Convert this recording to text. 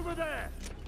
over there!